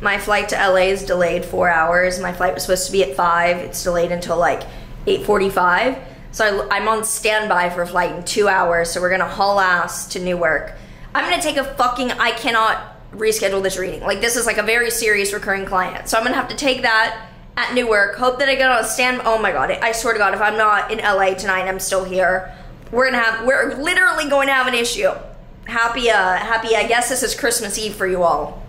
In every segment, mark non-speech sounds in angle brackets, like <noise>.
My flight to LA is delayed four hours. My flight was supposed to be at five. It's delayed until like 8:45. So I, I'm on standby for a flight in two hours. So we're gonna haul ass to Newark. I'm gonna take a fucking. I cannot reschedule this reading. Like this is like a very serious recurring client. So I'm gonna have to take that at Newark. Hope that I get on a stand. Oh my god! I swear to God, if I'm not in LA tonight, and I'm still here. We're gonna have. We're literally going to have an issue. Happy, uh, happy. I guess this is Christmas Eve for you all.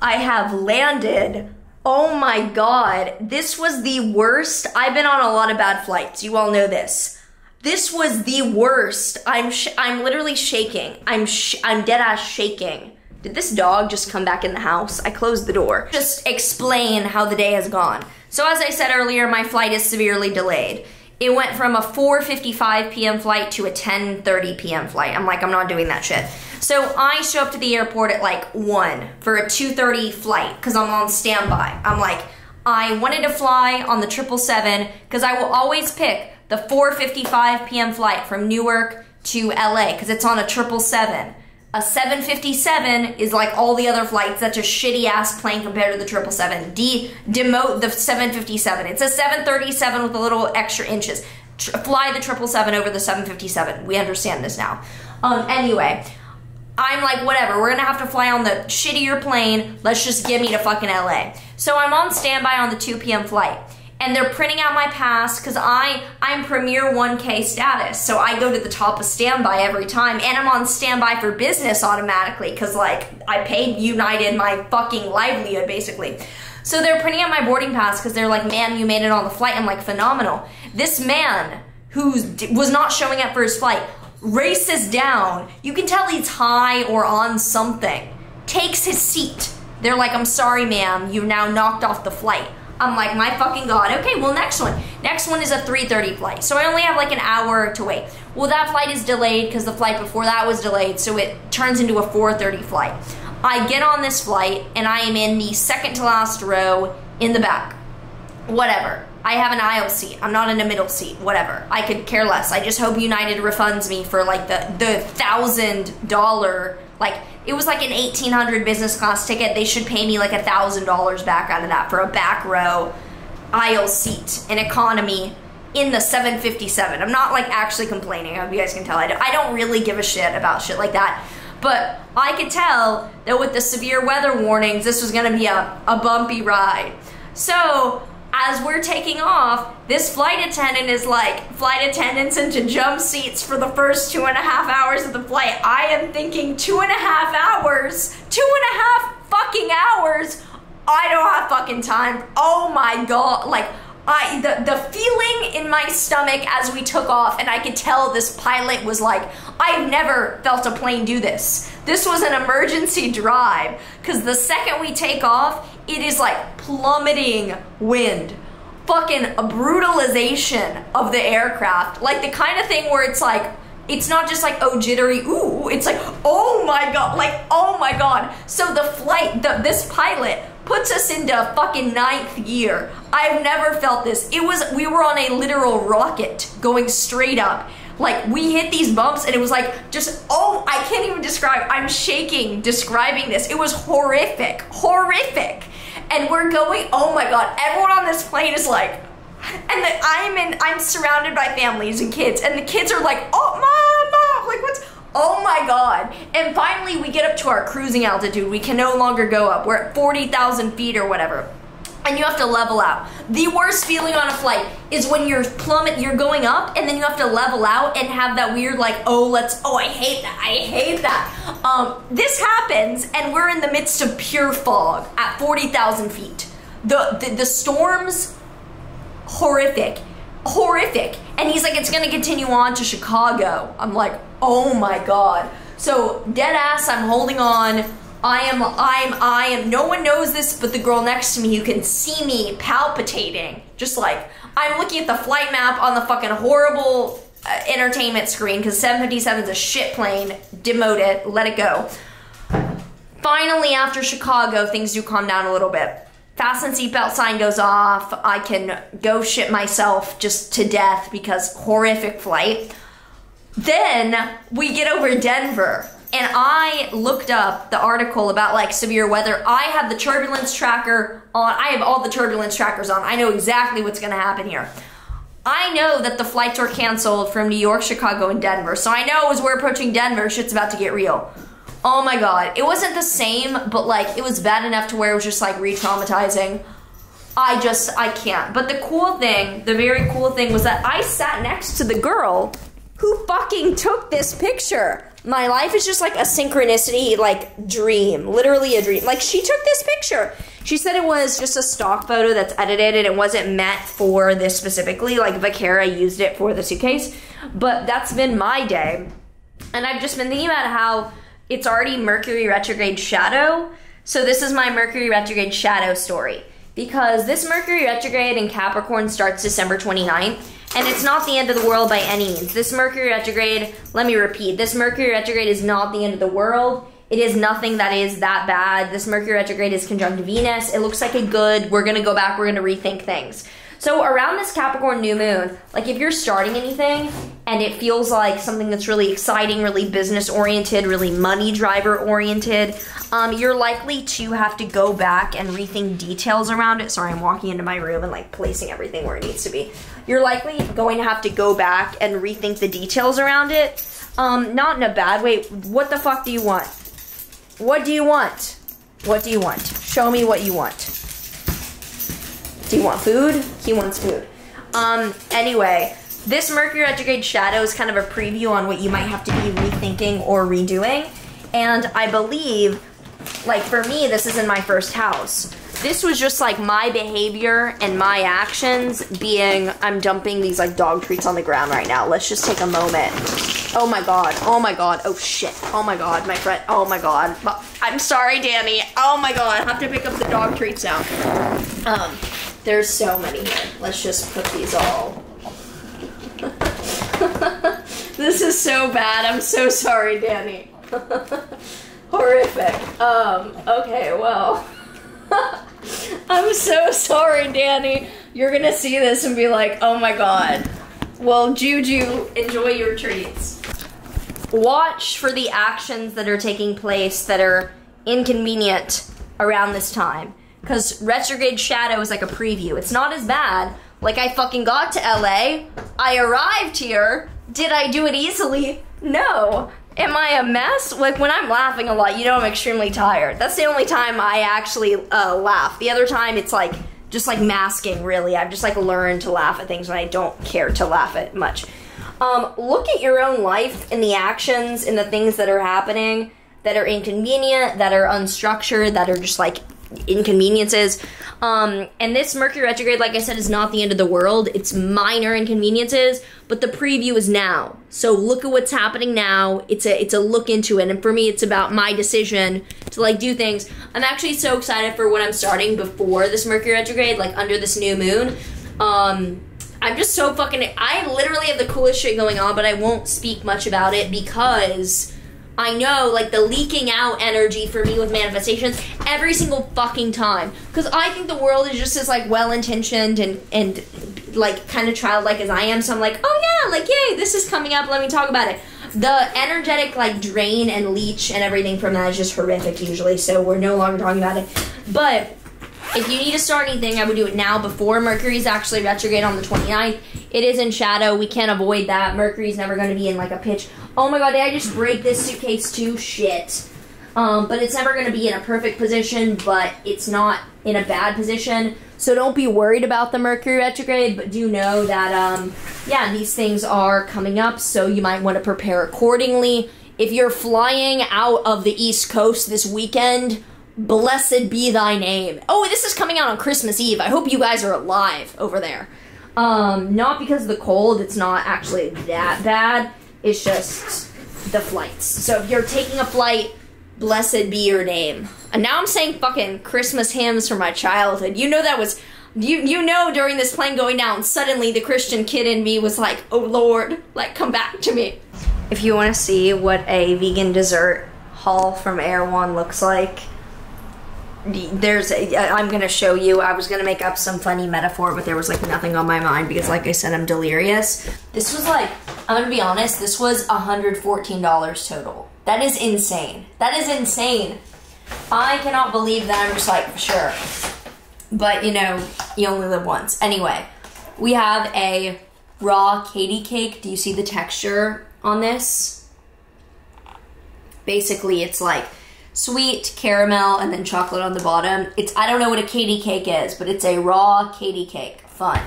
I have landed. Oh my god, this was the worst. I've been on a lot of bad flights. You all know this. This was the worst. I'm I'm literally shaking. I'm I'm dead ass shaking. Did this dog just come back in the house? I closed the door. Just explain how the day has gone. So as I said earlier, my flight is severely delayed. It went from a 4:55 p.m. flight to a 10:30 p.m. flight. I'm like, I'm not doing that shit. So I show up to the airport at like 1 for a 2:30 flight cuz I'm on standby. I'm like, I wanted to fly on the 777 cuz I will always pick the 4:55 p.m. flight from Newark to LA cuz it's on a 777. A 757 is like all the other flights. That's a shitty ass plane compared to the 777. De- demote the 757. It's a 737 with a little extra inches. Tr- fly the 777 over the 757. We understand this now. Um, anyway, I'm like, whatever, we're gonna have to fly on the shittier plane. Let's just get me to fucking LA. So I'm on standby on the 2 p.m. flight and they're printing out my pass because I I'm Premier 1K status, so I go to the top of standby every time, and I'm on standby for business automatically because like I paid United my fucking livelihood basically. So they're printing out my boarding pass because they're like, man, you made it on the flight. I'm like, phenomenal. This man who was not showing up for his flight races down. You can tell he's high or on something. Takes his seat. They're like, I'm sorry, ma'am, you've now knocked off the flight. I'm like, my fucking god. Okay, well, next one. Next one is a 3:30 flight, so I only have like an hour to wait. Well, that flight is delayed because the flight before that was delayed, so it turns into a 4:30 flight. I get on this flight and I am in the second to last row in the back. Whatever. I have an aisle seat. I'm not in a middle seat. Whatever. I could care less. I just hope United refunds me for like the the thousand dollar like it was like an 1800 business class ticket. They should pay me like a thousand dollars back out of that for a back row aisle seat in economy in the 757. I'm not like actually complaining. I hope you guys can tell. I don't, I don't really give a shit about shit like that. But I could tell that with the severe weather warnings, this was gonna be a, a bumpy ride. So as we're taking off, this flight attendant is like, flight attendants into jump seats for the first two and a half hours of the flight. I am thinking two and a half hours, two and a half fucking hours. I don't have fucking time. Oh my god, like, I the the feeling in my stomach as we took off, and I could tell this pilot was like, I've never felt a plane do this. This was an emergency drive because the second we take off, it is like plummeting wind. Fucking a brutalization of the aircraft. Like the kind of thing where it's like, it's not just like, oh, jittery, ooh, it's like, oh my god, like, oh my god. So the flight, the, this pilot puts us into fucking ninth gear. I've never felt this. It was, we were on a literal rocket going straight up. Like, we hit these bumps and it was like, just, oh, I can't even describe. I'm shaking describing this. It was horrific, horrific and we're going. Oh my god! Everyone on this plane is like, and the, I'm in. I'm surrounded by families and kids, and the kids are like, "Oh, mom, mom!" Like, what's? Oh my god! And finally, we get up to our cruising altitude. We can no longer go up. We're at forty thousand feet or whatever and you have to level out. The worst feeling on a flight is when you're plummet, you're going up, and then you have to level out and have that weird like, oh, let's, oh, I hate that, I hate that. Um, this happens, and we're in the midst of pure fog at forty thousand feet. The, the the storms, horrific, horrific. And he's like, it's gonna continue on to Chicago. I'm like, oh my god. So dead ass, I'm holding on I am, I'm, I am, no one knows this but the girl next to me who can see me palpitating. Just like, I'm looking at the flight map on the fucking horrible uh, entertainment screen because 757 is a shit plane. Demote it, let it go. Finally, after Chicago, things do calm down a little bit. Fasten seatbelt sign goes off. I can go shit myself just to death because horrific flight. Then we get over Denver and I looked up the article about like severe weather. I have the turbulence tracker on. I have all the turbulence trackers on. I know exactly what's going to happen here. I know that the flights are canceled from New York, Chicago, and Denver. So I know as we're approaching Denver, shit's about to get real. Oh my god. It wasn't the same, but like it was bad enough to where it was just like re traumatizing. I just, I can't. But the cool thing, the very cool thing was that I sat next to the girl who fucking took this picture. My life is just like a synchronicity, like dream, literally a dream. Like she took this picture. She said it was just a stock photo that's edited and it wasn't meant for this specifically. Like Vaquera used it for the suitcase. But that's been my day. And I've just been thinking about how it's already Mercury retrograde shadow. So this is my Mercury retrograde shadow story. Because this Mercury retrograde in Capricorn starts December 29th. And it's not the end of the world by any means. This Mercury retrograde, let me repeat, this Mercury retrograde is not the end of the world. It is nothing that is that bad. This Mercury retrograde is conjunct Venus. It looks like a good, we're gonna go back, we're gonna rethink things. So around this Capricorn new moon, like if you're starting anything and it feels like something that's really exciting, really business oriented, really money driver oriented, um, you're likely to have to go back and rethink details around it. Sorry, I'm walking into my room and like placing everything where it needs to be. You're likely going to have to go back and rethink the details around it. Um, not in a bad way. What the fuck do you want? What do you want? What do you want? Show me what you want. Do you want food? He wants food. Um, anyway, this Mercury retrograde shadow is kind of a preview on what you might have to be rethinking or redoing. And I believe, like for me, this is in my first house. This was just like my behavior and my actions being, I'm dumping these like dog treats on the ground right now. Let's just take a moment. Oh my God. Oh my God. Oh shit. Oh my God. My friend. Oh my God. I'm sorry, Danny. Oh my God. I have to pick up the dog treats now. Um, there's so many here. Let's just put these all. <laughs> this is so bad. I'm so sorry, Danny. <laughs> Horrific. Um, okay, well. <laughs> I'm so sorry, Danny. You're gonna see this and be like, oh my god. Well, Juju, enjoy your treats. Watch for the actions that are taking place that are inconvenient around this time. Because retrograde shadow is like a preview. It's not as bad. Like, I fucking got to LA. I arrived here. Did I do it easily? No. Am I a mess? Like, when I'm laughing a lot, you know I'm extremely tired. That's the only time I actually uh, laugh. The other time, it's like just like masking, really. I've just like learned to laugh at things when I don't care to laugh at much. Um, look at your own life and the actions and the things that are happening that are inconvenient, that are unstructured, that are just like inconveniences. Um, and this Mercury retrograde, like I said, is not the end of the world. It's minor inconveniences, but the preview is now. So look at what's happening now. It's a it's a look into it. And for me, it's about my decision to like do things. I'm actually so excited for what I'm starting before this Mercury retrograde, like under this new moon. Um, I'm just so fucking. I literally have the coolest shit going on, but I won't speak much about it because I know like the leaking out energy for me with manifestations every single fucking time because I think the world is just as like well intentioned and and like kind of childlike as I am. So I'm like, oh yeah, like yay, this is coming up. Let me talk about it. The energetic like drain and leech and everything from that is just horrific usually. So we're no longer talking about it. But if you need to start anything, I would do it now before Mercury's actually retrograde on the 29th. It is in shadow. We can't avoid that. Mercury's never going to be in like a pitch. Oh my god, did I just break this suitcase too? Shit. Um, but it's never going to be in a perfect position, but it's not in a bad position. So don't be worried about the Mercury retrograde, but do know that, um, yeah, these things are coming up, so you might want to prepare accordingly. If you're flying out of the East Coast this weekend, blessed be thy name. Oh, this is coming out on Christmas Eve. I hope you guys are alive over there. Um, not because of the cold, it's not actually that bad. It's just the flights. So if you're taking a flight, blessed be your name. And now I'm saying fucking Christmas hymns from my childhood. You know that was you you know during this plane going down, suddenly the Christian kid in me was like, "Oh Lord, like come back to me." If you want to see what a vegan dessert haul from Erewhon looks like, there's a, I'm gonna show you. I was gonna make up some funny metaphor, but there was like nothing on my mind because, like I said, I'm delirious. This was like I'm gonna be honest. This was $114 total. That is insane. That is insane. I cannot believe that. I'm just like, sure. But you know, you only live once. Anyway, we have a raw Katie cake. Do you see the texture on this? Basically, it's like sweet caramel and then chocolate on the bottom. It's I don't know what a Katie cake is, but it's a raw Katie cake. Fun.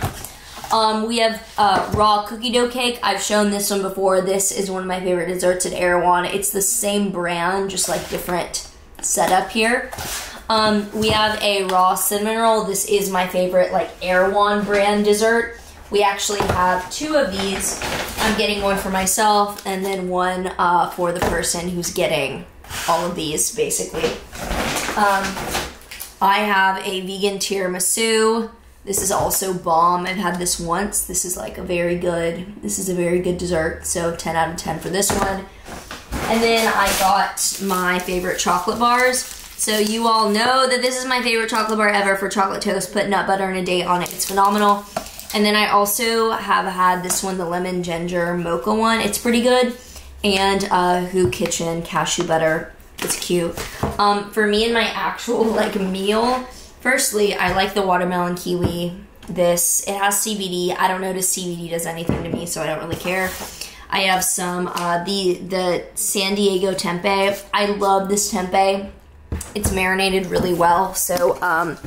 Um, we have uh, raw cookie dough cake. I've shown this one before. This is one of my favorite desserts at Erewhon. It's the same brand, just like different setup here. Um, we have a raw cinnamon roll. This is my favorite like Erewhon brand dessert. We actually have two of these. I'm getting one for myself and then one uh, for the person who's getting all of these basically. Um, I have a vegan tiramisu. This is also bomb. I've had this once. This is like a very good, this is a very good dessert. So 10 out of 10 for this one. And then I got my favorite chocolate bars. So you all know that this is my favorite chocolate bar ever for chocolate toast. Put nut butter and a date on it. It's phenomenal. And then I also have had this one, the lemon ginger mocha one. It's pretty good. And uh, Hu Kitchen cashew butter. It's cute. Um, for me and my actual <laughs> like meal, Firstly, I like the watermelon kiwi. This, it has CBD. I don't notice CBD does anything to me, so I don't really care. I have some, uh, the, the San Diego tempeh. I love this tempeh. It's marinated really well, so um,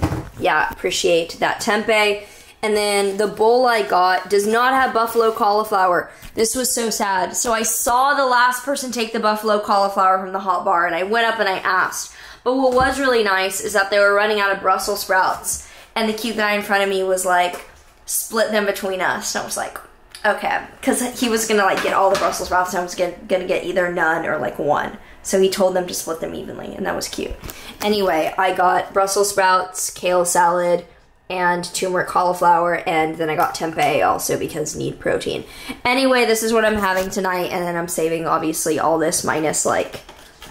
yeah, appreciate that tempeh. And then the bowl I got does not have buffalo cauliflower. This was so sad. So I saw the last person take the buffalo cauliflower from the hot bar, and I went up and I asked. But what was really nice is that they were running out of Brussels sprouts, and the cute guy in front of me was like, split them between us. And I was like, okay, because he was gonna like get all the Brussels sprouts, and I was gonna, gonna get either none or like one. So he told them to split them evenly, and that was cute. Anyway, I got Brussels sprouts, kale salad, and turmeric cauliflower, and then I got tempeh also because need protein. Anyway, this is what I'm having tonight, and then I'm saving obviously all this minus like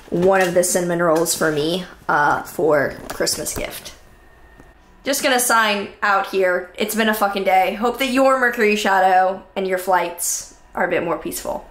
one of the cinnamon rolls for me uh, for Christmas gift. Just gonna sign out here. It's been a fucking day. Hope that your Mercury shadow and your flights are a bit more peaceful.